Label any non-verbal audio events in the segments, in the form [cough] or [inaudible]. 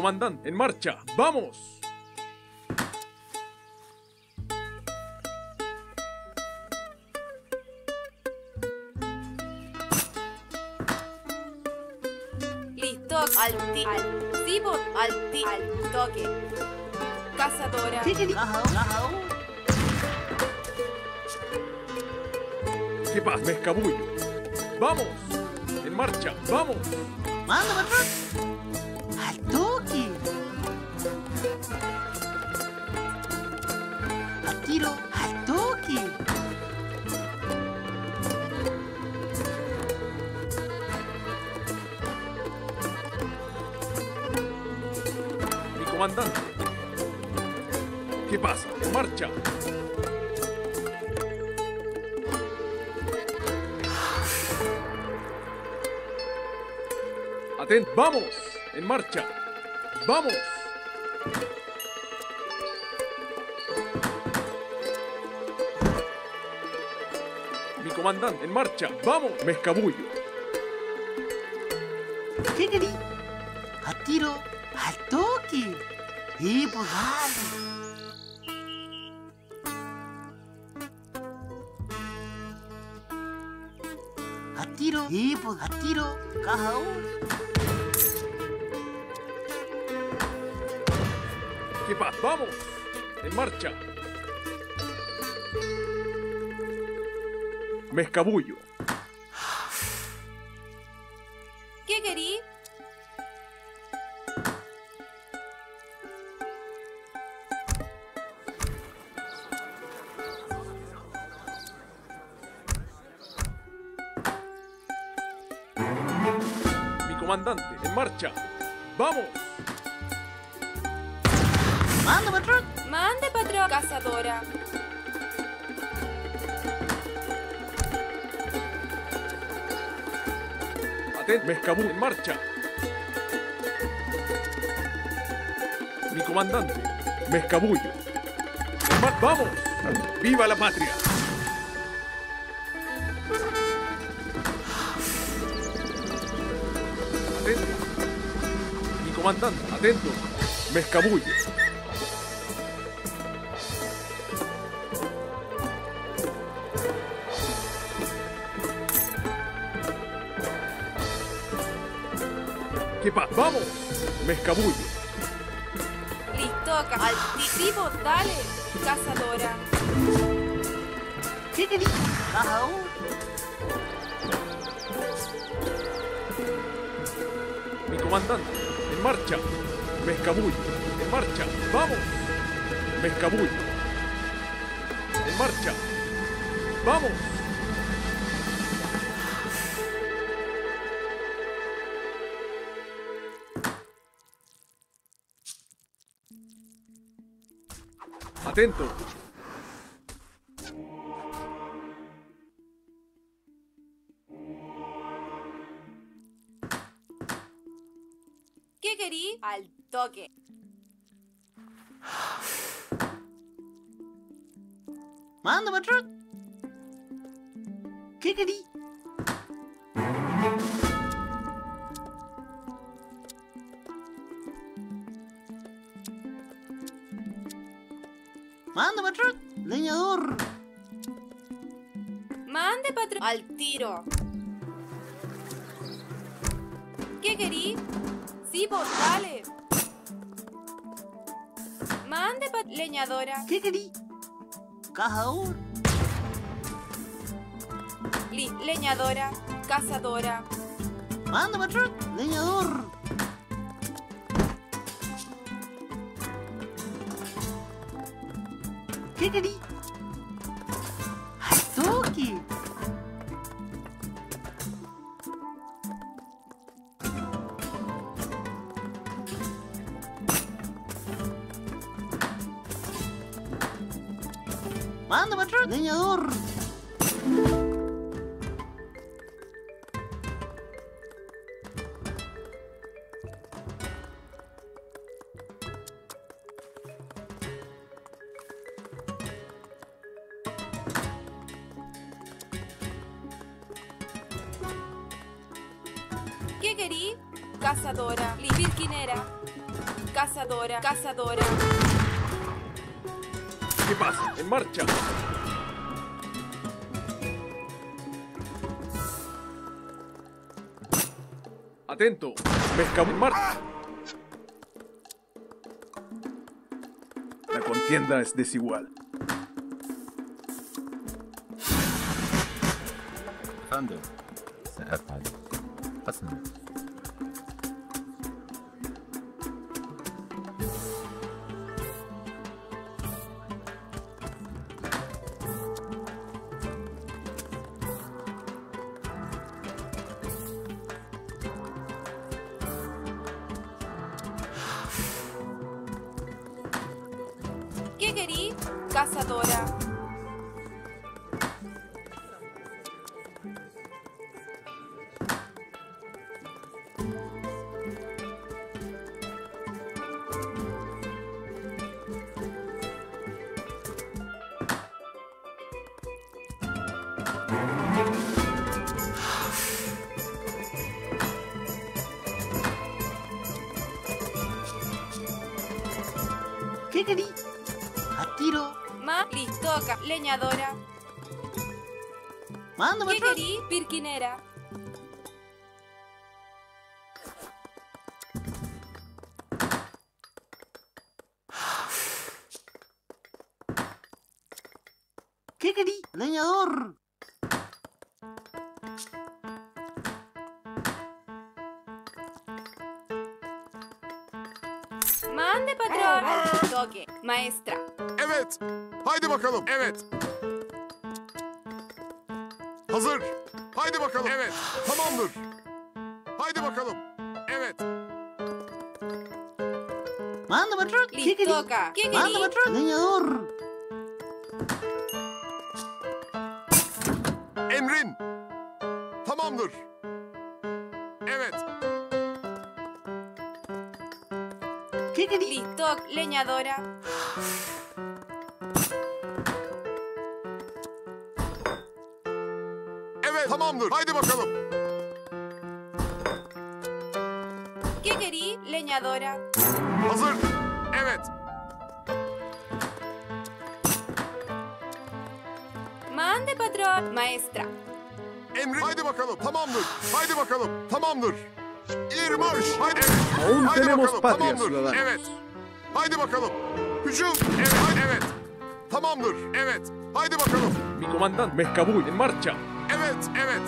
comandante, en marcha. ¡Vamos! Listo, al ti, al al ti, al toque. Cazadora. ¿Qué pasa? Me escabullo. ¡Vamos! En marcha. ¡Vamos! ¡Manda, comandante. ¿Qué pasa? En marcha. Atent, vamos. En marcha. Vamos. Mi comandante, en marcha. Vamos. Me escabullo. ¡Al tiro! ¡Al toque! ¡Y pues dale! ¡A tiro! ¡Y pues a tiro! ¡Caja uno! ¿Qué pasa? Vamos. En marcha. Me escabullo. Marcha. Vamos. ¡Manda, patrón! Mande, patrón. Cazadora. Atent, me escabullo. En marcha. Mi comandante, me escabullo. En mar- ¡Vamos! ¡Viva la patria! Comandante, atento. Me escabullo. ¿Qué pasa? ¡Vamos! Me escabullo. Listo, ca- al ti, tipo, dale. Cazadora. ¿Qué querí? ¡Caja uno! Mi comandante, en marcha. Me escabullo. En marcha. ¡Vamos! Me escabullo. En marcha. ¡Vamos! Atento. Al toque. ¡Manda, patrón! ¿Qué querí? ¡Manda, patrón! ¡Leñador! Mande, patrón. Al tiro. ¿Qué querí? Sí, pues, dale. Leñadora. ¿Qué querí? ¡Caja uno! Li- leñadora. Cazadora. ¡Manda, patrón! ¡Leñador! ¿Qué querí? Cazadora. ¿Qué pasa? En marcha. Atento. Pesca en marcha. La contienda es desigual. Efendim. Leñadora. Manda, ¿Qué querí? Pirquinera. ¿Qué querí? Listoca. ¿Qué Manda, querí? patrón. Leñador. Emrin. Tamamdır. Evet. ¿Qué querí? Listoc, leñadora. Evet. Tamamdır. Haydi bakalım. ¿Qué querí? Leñadora. Hazır. Evet. Mande patrón. Maestra. Emrin. Haydi bakalım. Tamamdır. Haydi bakalım. Tamamdır. İleri marş. Haydi. Aún Haydi tenemos bakalım. patria, Tamamdır. ciudadanos. Evet. Haydi bakalım. Hücum. Evet. Haydi. Evet. Tamamdır. Evet. Haydi bakalım. Mi comandante Mescabuy en marcha. Evet. Evet.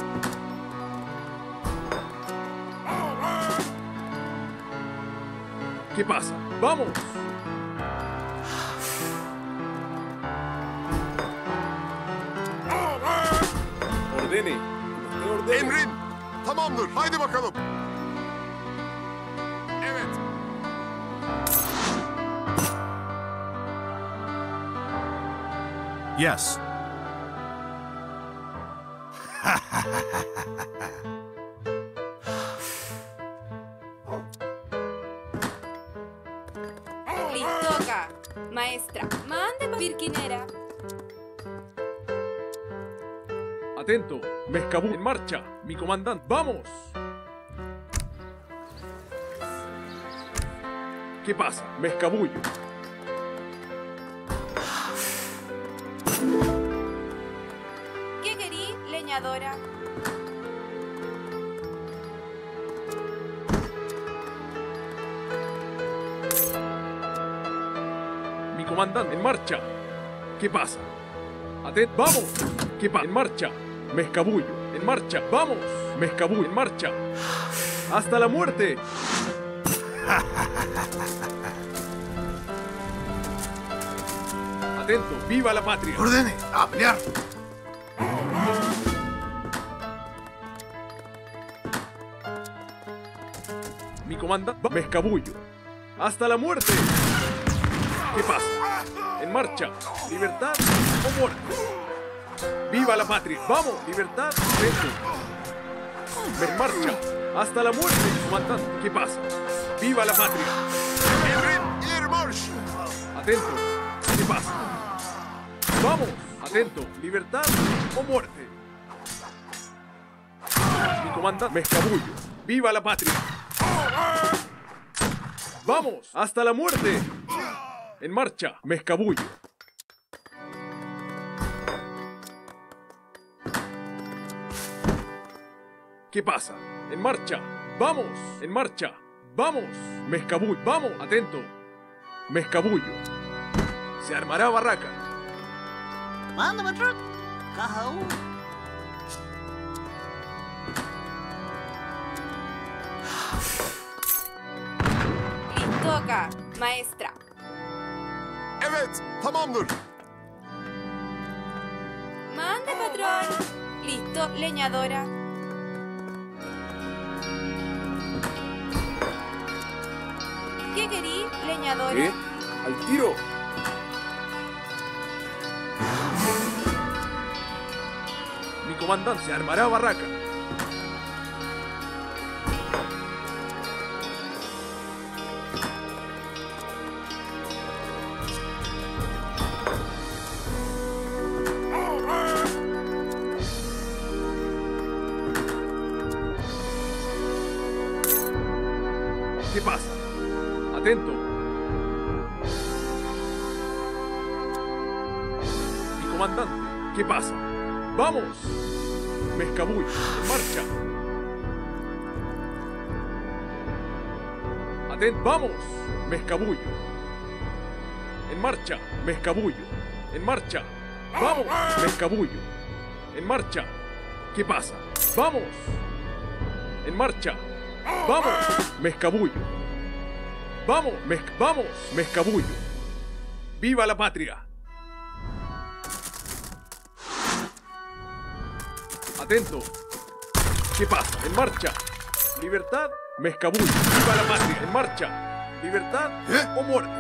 ¿Qué pasa? ¡Vamos! Ordene. Ordene. Emrin. Tamamdır. Haydi bakalım. Evet. Yes. Atento. Mescabuy en marcha. Mi comandante. ¡Vamos! ¿Qué pasa? Mescabullo. ¿Qué querí? Leñadora. Mi comandante en marcha. ¿Qué pasa? Atento. ¡Vamos! ¿Qué pasa? En marcha. Mescabullo. En marcha. ¡Vamos! Mescabullo. En marcha. ¡Hasta la muerte! Atento. ¡Viva la patria! Ordene. A pelear. Mi comandante. Me escabullo. ¡Hasta la muerte! ¿Qué pasa? En marcha. ¿Libertad o muerte? ¡Viva la patria! ¡Vamos! ¡Libertad! ¡Dentro! ¡En marcha! ¡Hasta la muerte, comandante! ¿Qué pasa? ¡Viva la patria! ¡Atento! ¿Qué pasa? ¡Vamos! ¡Atento! ¿Libertad o muerte? Mi comandante. Me escabullo. ¡Viva la patria! ¡Vamos! ¡Hasta la muerte! En marcha, me escabullo. ¿Qué pasa? En marcha. ¡Vamos! En marcha. ¡Vamos! Me escabullo. ¡Vamos! Atento. Me escabullo. Se armará barraca. Manda, patrón. Caja 1. Listoka, maestra. Evet, tamamdır. Mande, patrón. Listo, leñadora. ¿Qué? ¡Al tiro! Mi comandante armará barraca. ¿Qué pasa? Atento. ¿Qué pasa? ¡Vamos! Me escabullo. Marcha. Atento. ¡Vamos! Me escabullo. En marcha. Me escabullo. En marcha. ¡Vamos! Me escabullo. En marcha. ¿Qué pasa? ¡Vamos! En marcha. ¡Vamos! Me escabullo. ¡Vamos! Me, ¡Vamos! Me escabullo. ¡Viva la patria! Atento. ¿Qué pasa? En marcha. Libertad. Me escabullo. ¡Viva la patria! En marcha. Libertad o muerte.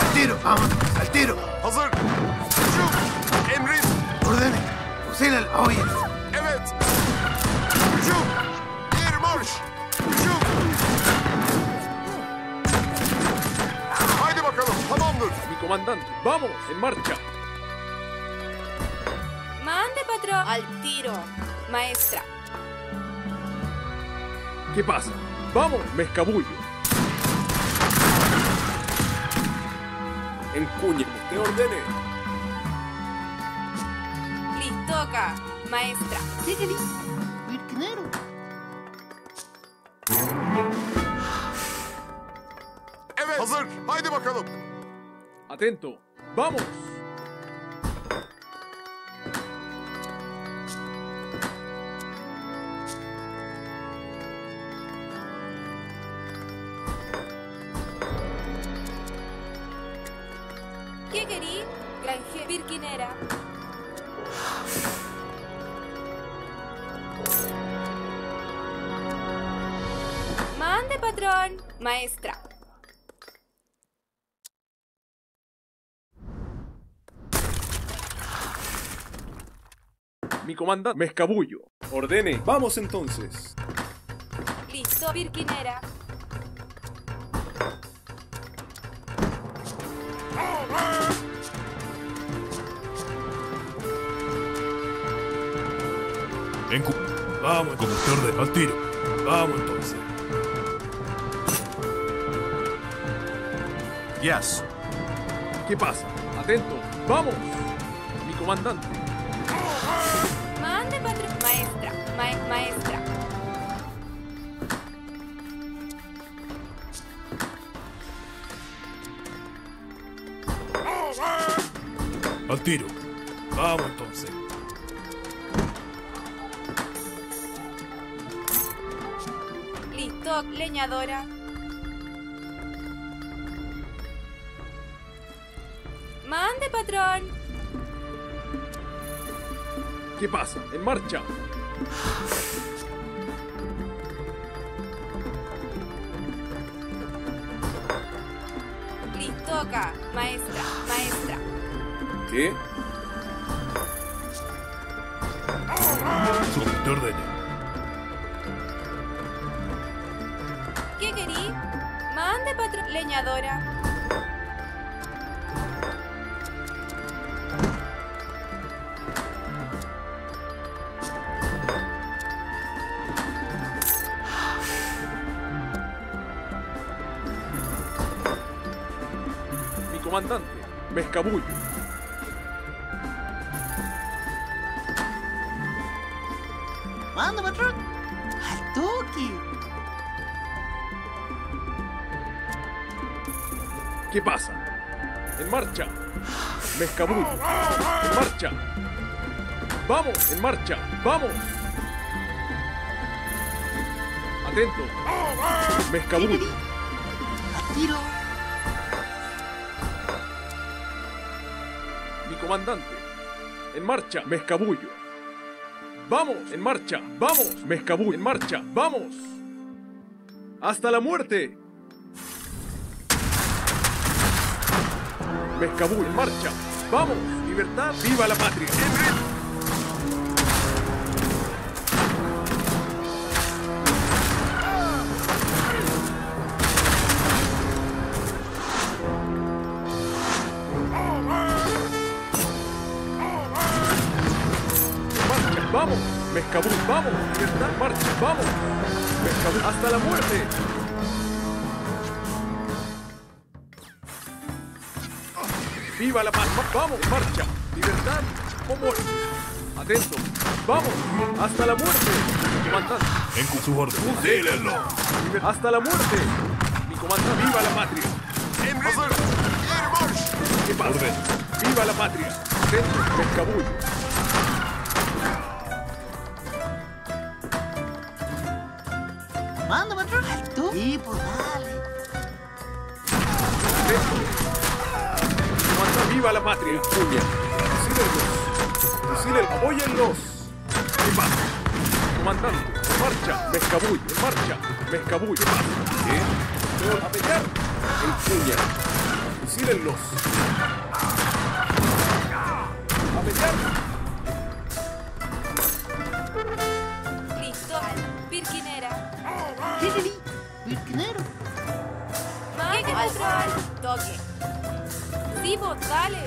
Al tiro, vamos, al tiro. Hazır. Hücum. Emrin. Ordene. Fusila el oye. Evet. Hücum. Bir marş. Hücum. Haydi bakalım, tamamdır. Mi comandante. ¡Vamos! En marcha. Al tiro, maestra. ¿Qué pasa? ¡Vamos! Me escabullo. Encuñe. Usted ordene. Listoka, maestra. Haydi bakalım. Atento. ¡Vamos! Mande, patrón. Maestra. Mi comandante. Me escabullo. Ordene. Vamos entonces. Listo, virquinera. En cu- Vamos, de al tiro. Vamos entonces. Yes. ¿Qué pasa? Atento. ¡Vamos! Mi comandante. Mande, patrón. Maestra. Ma- maestra. Al tiro. Vamos entonces. Leñadora. Mande, patrón. ¿Qué pasa? En marcha. Listoka, maestra, maestra. ¿Qué? leñadora. Mi comandante, me escabullo. ¿Qué pasa? En marcha. Me escabullo. En marcha. Vamos, en marcha. Vamos. Atento. Me escabullo. A tiro. Mi comandante. En marcha. Me escabullo. Vamos, en marcha. Vamos. Me escabullo. En marcha. Vamos. Hasta la muerte. Me escabullo. En marcha. Vamos. Libertad. Viva la patria. marcha, vamos, me escabullo, vamos, libertad, marcha, vamos, me escabullo, hasta la muerte. Viva la paz, vamos, marcha, libertad o muerte. Atento, vamos, hasta la muerte, comandante, En sus órdenes. Hasta la muerte. Mi comandante, viva la patria. Marş. ¿Qué pasa? Orden. Viva la patria. Atento, me escabullo. Manda, patrón. Toque. Sí, pues viva la patria. Puña. Fusílenlos. Fusilen, apóyenlos. ¿Qué pasa? Comandante, en marcha. Me escabullo, en marcha. Me escabullo. ¿Qué? Todo a pelear. A pelear. Virginero. Al toque. Sibo, dale.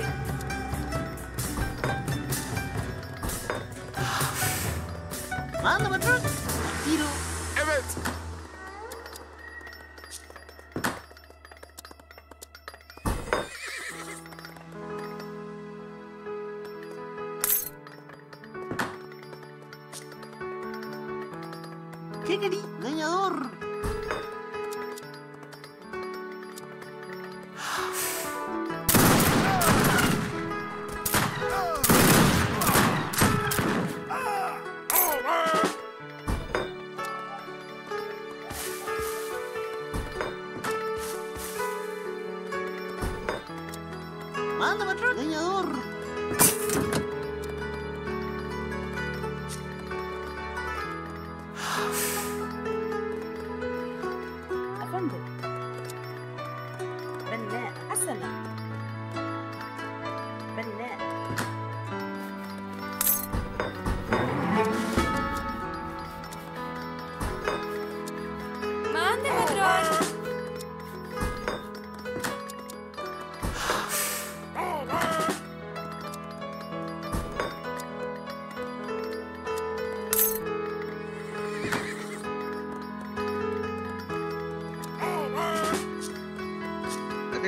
Manda, patrón. Al tiro. Evet.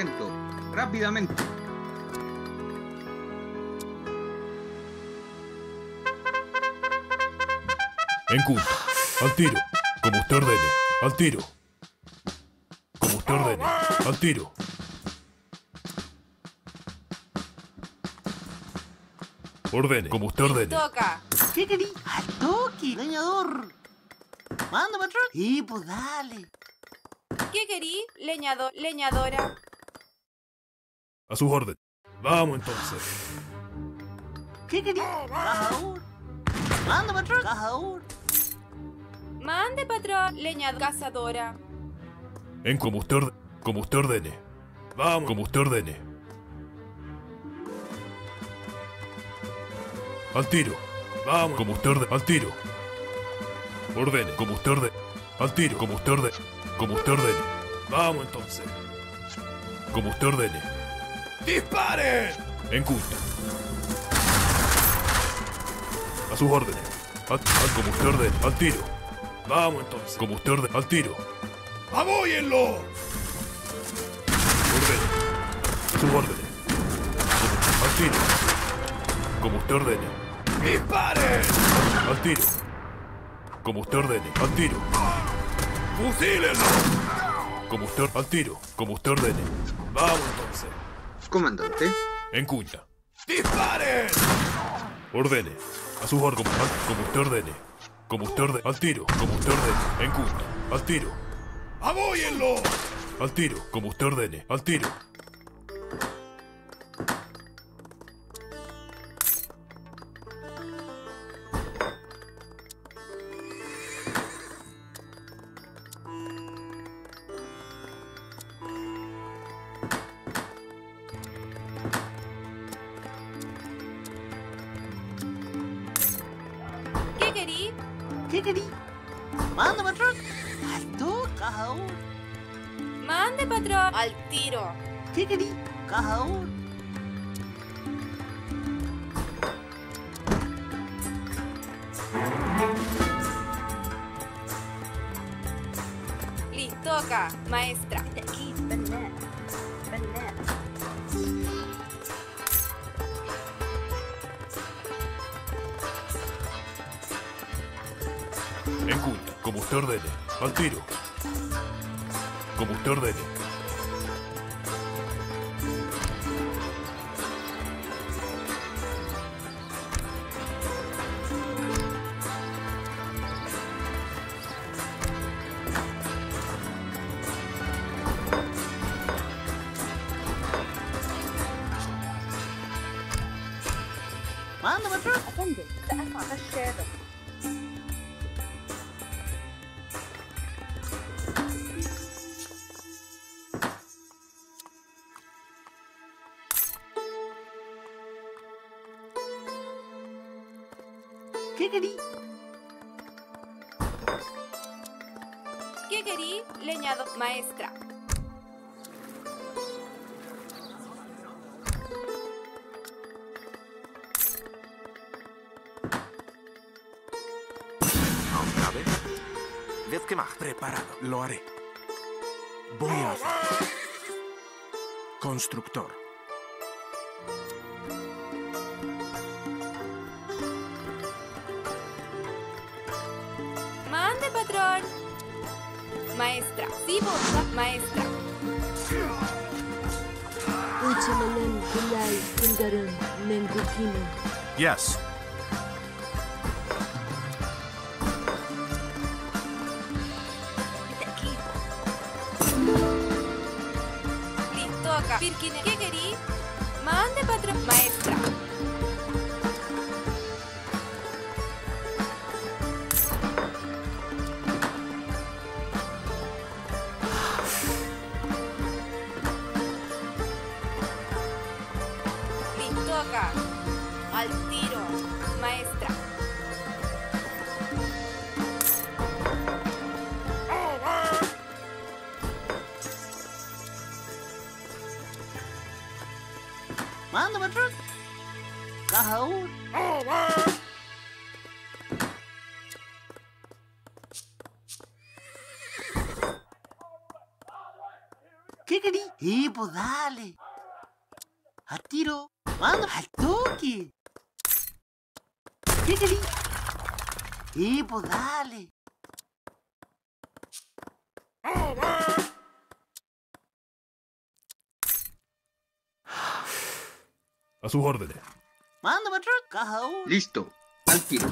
Atento, rápidamente. En. Al tiro. Como usted ordene. Al tiro. Como usted ordene. Al tiro. Ordene. Como usted ordene. Toca. ¿Qué querí? Al toque. Leñador. Manda, patrón. Sí, pues dale. ¿Qué querí? Leñador, leñadora. A sus órdenes. Vamos entonces. Manda, patrón. Mande, patrón. Leñador, cazadora. En como usted orde- Como usted ordene. Vamos. Como usted ordene. Al tiro. Vamos. Como usted ordene. Al tiro. Ordene. Como usted ordene. Al tiro. Como usted ordene. Como usted ordene. Vamos entonces. Como usted ordene. ¡Disparen! En punto. A sus órdenes. Al, al- como usted ordene. Al tiro. Vamos entonces. Como usted ordene. Al tiro. ¡Abóyenlo! Ordene. A sus órdenes. Como- Al tiro. Como usted ordene. ¡Disparen! Al tiro. Como usted ordene. Al tiro. ¡Fusílenlo! Como usted... Al tiro. Como usted ordene. Vamos entonces. Comandante. En cuña. ¡Disparen! Ordene. A sus. Al- Como usted ordene. Como usted ordene. Al tiro. Como usted ordene. En cuña. Al tiro. ¡Abóyenlo! Al tiro. Como usted ordene. Al tiro. ¿Qué querí? Manda, patrón. Alto, caja uno. Mande, patrón. Al tiro. ¿Qué querí? Caja tiro. Como usted ordene. Maestra. ¿Aufgabe? Wird gemacht. Preparado. Lo haré. Voy a hacer. Constructor. Mande, patrón. Maestra. Sí, maestra. Yes. Listo acá. ¿qué querí? Mande patrón. Maestra. Manda, patrón. Caja uno. ¿Qué querí? Pues dale. A tiro. Manda al toque. ¿Qué querí? Pues dale. Sus órdenes. Manda, patrón. Caja. Listo. Al tiro.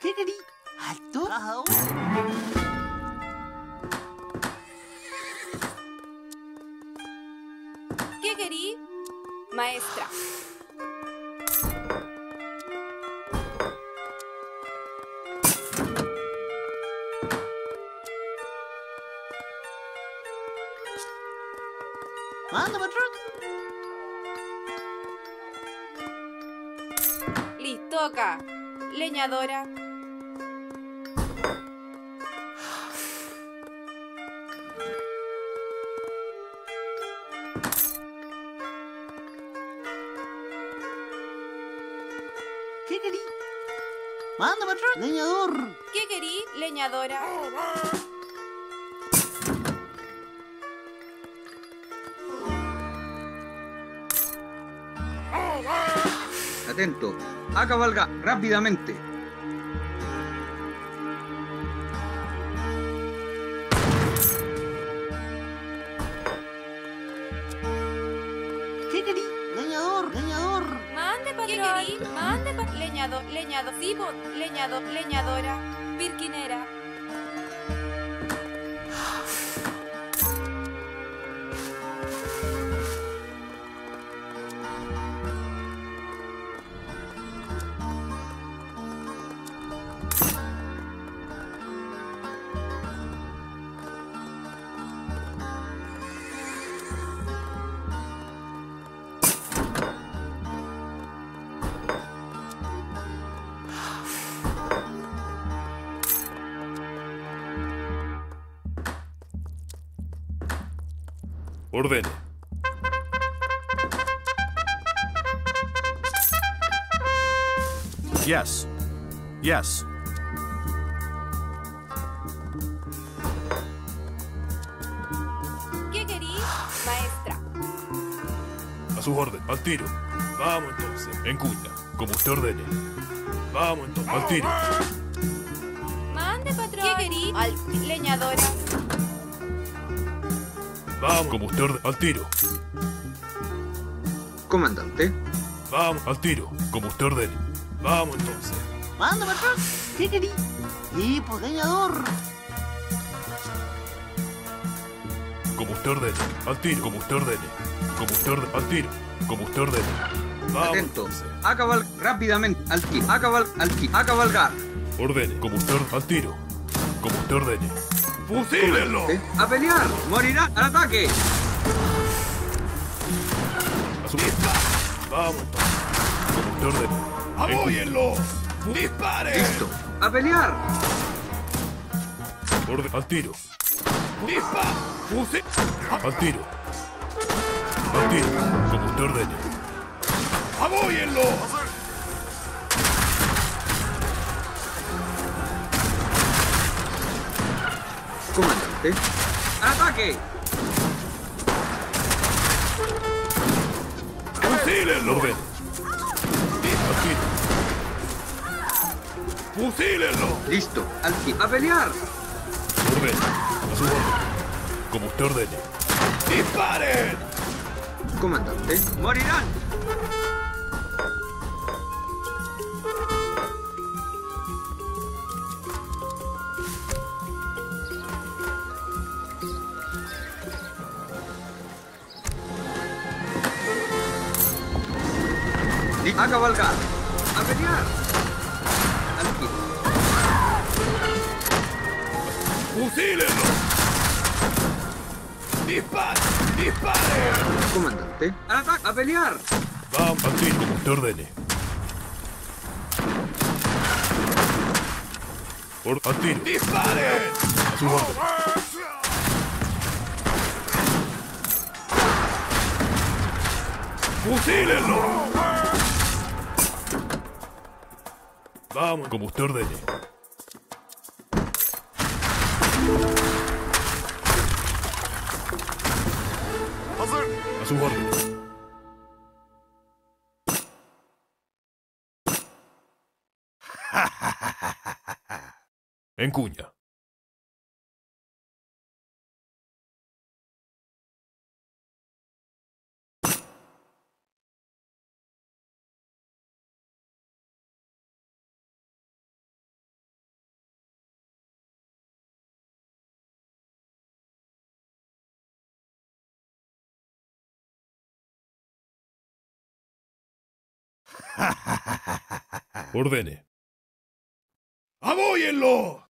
¿Qué querí? Alto. Caja Manda, patrón. Listoca. Leñadora. ¿Qué querí? Manda, patrón? Leñador. ¿Qué querí, leñadora? Atento. A cabalgar rápidamente. ¿Qué querí? Leñador, leñador. Mande, patrón. ¿Qué querí? Mande, pa leñador, leñador, sí, bot, leñador, leñadora, virquinera. Ordene. Yes. Yes. ¿Qué querí, maestra? A sus órdenes. Al tiro. Vamos entonces. En cuña. Como usted ordene. Vamos entonces. Al tiro. Mande, patrón. ¿Qué querí? Al leñadora. Vamos. Como usted. Al tiro. Comandante. Vamos. Al tiro. Como usted ordene. Vamos entonces. Manda, patrón. ¿Qué querí? Sí, pues leñador. Como usted ordene. Al tiro. Como usted ordene. Como usted ordene. Al tiro. Como usted ordene. Vamos Atento. entonces. A cabalgar rápidamente. Al tiro. A cabalgar. Al tiro. A cabalgar. Ordene. Como usted ordene. Al tiro. Como usted ordene. ¡Fusílenlo! A pelear. Morirá al ataque. A su Vamos ordene. ¡Apóyenlo! ¡Dispare! Listo. A pelear. Orden. Al tiro. ¡Dispara! ¡Fusil! Al tiro. Al tiro. Como usted ordene. ¡Apóyenlo! Comandante. Ataque. ¡Fusílenlo! Orden. Al tiro. ¡Fusílenlo! Listo. Al tiro. A pelear. Orden. A su orden. Como usted ordene. ¡Disparen! Comandante. Morirán. A pelear. Vamos. Como usted ordene. Or- al tiro. ¡Disparen! A su orden. ¡Fusílenlo! Vamos, como usted ordene. A. [laughs] En cuña. [laughs] Ordene. ¡Abóyenlo!